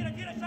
get Gira, get gira.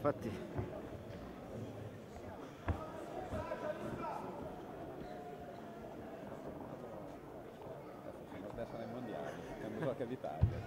infatti. Sono persa nei mondiali, siamo qua che l'Italia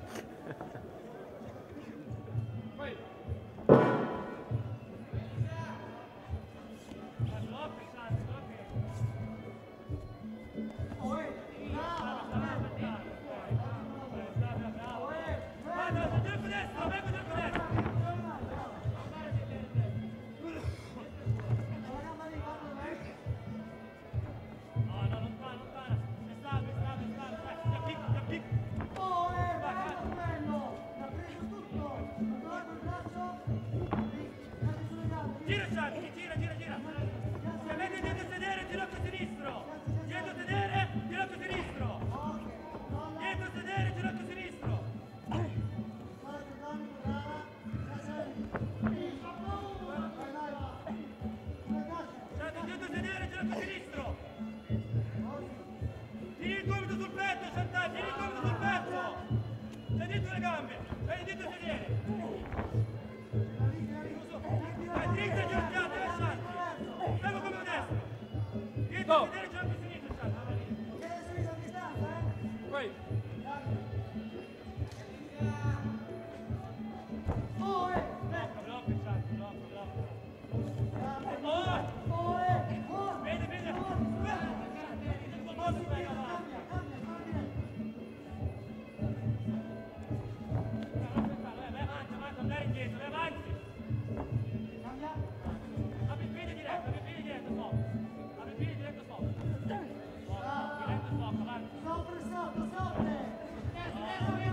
Come. Soffre, soffre, soffre! Destra, destra, destra!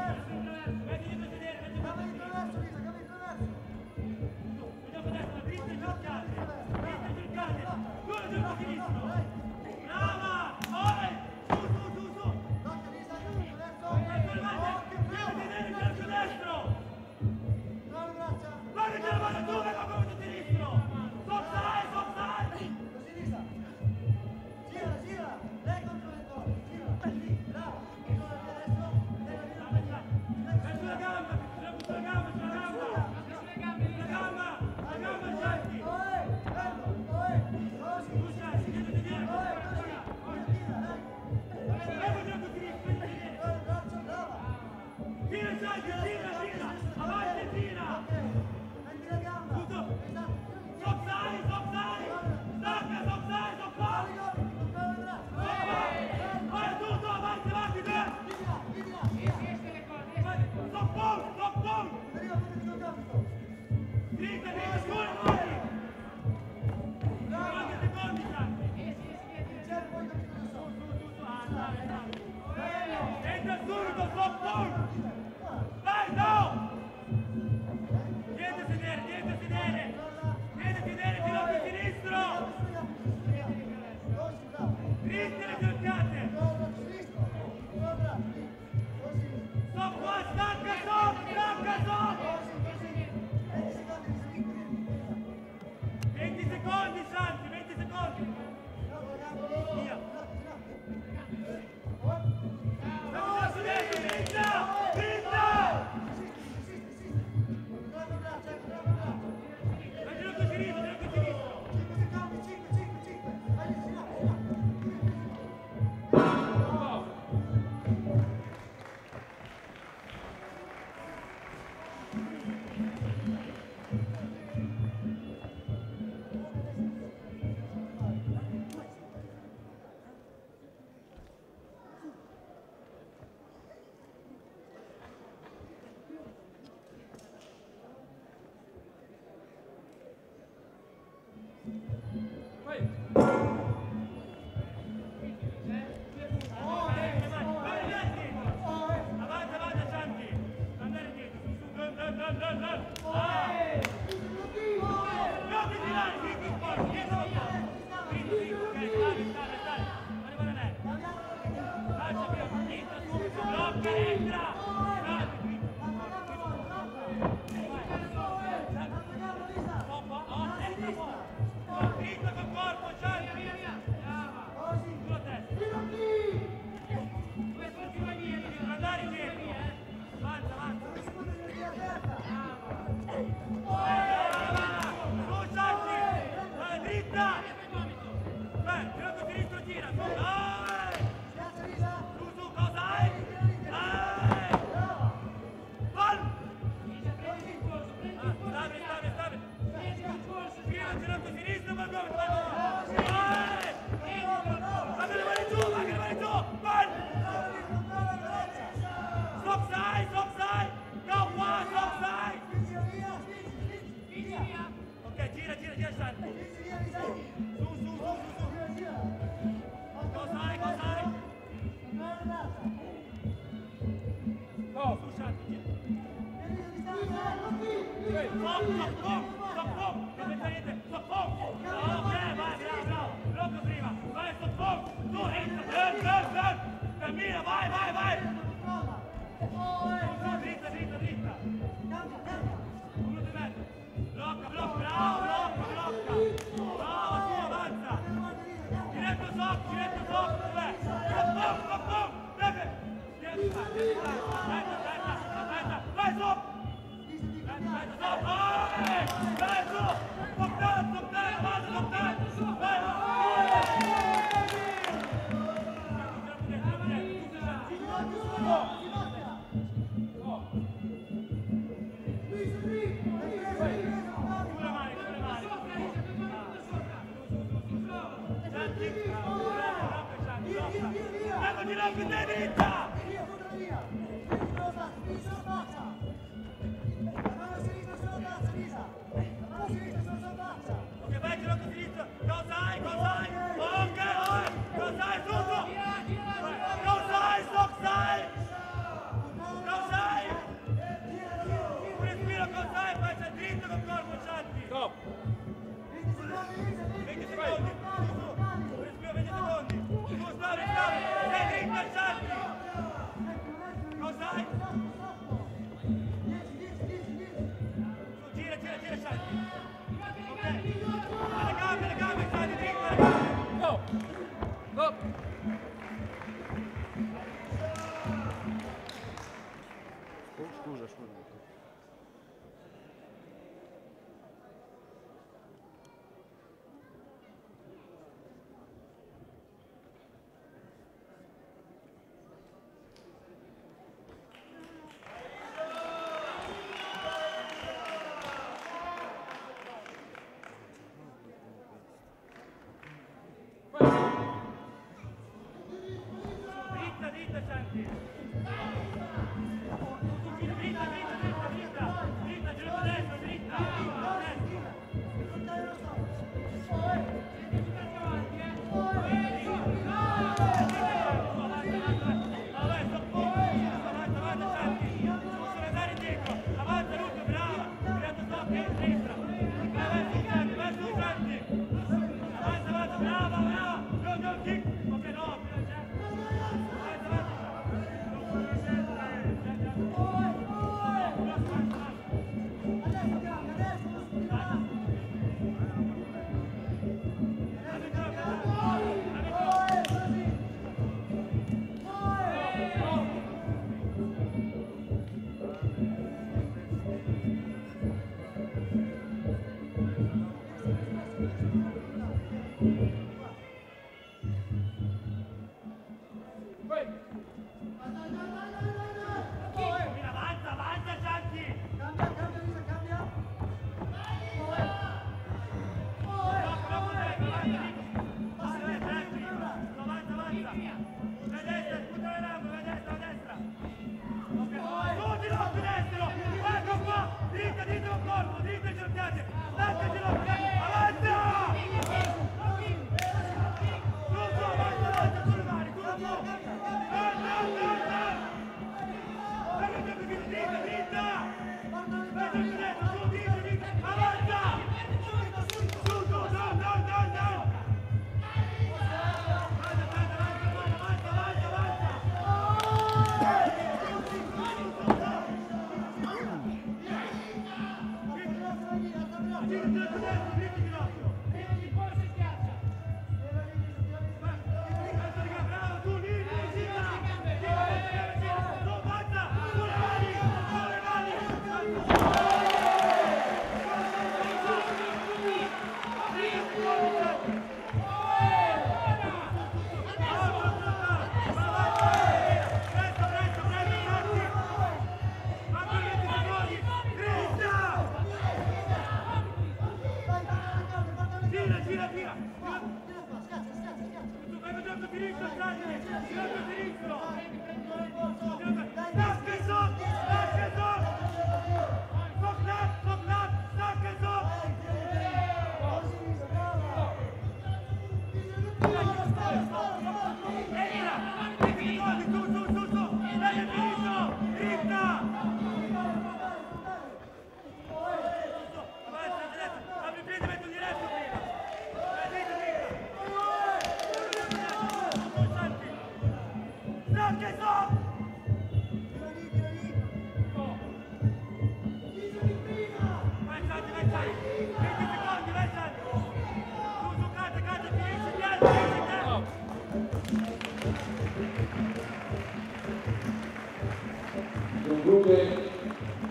conclude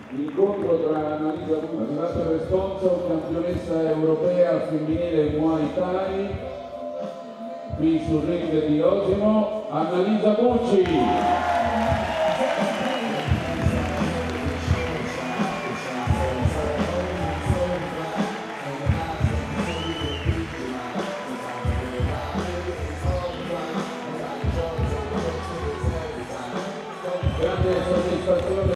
l'incontro tra Annalisa Bucci e Responso, campionessa europea femminile Muay Thai, qui sul ring di Osimo, Annalisa Bucci.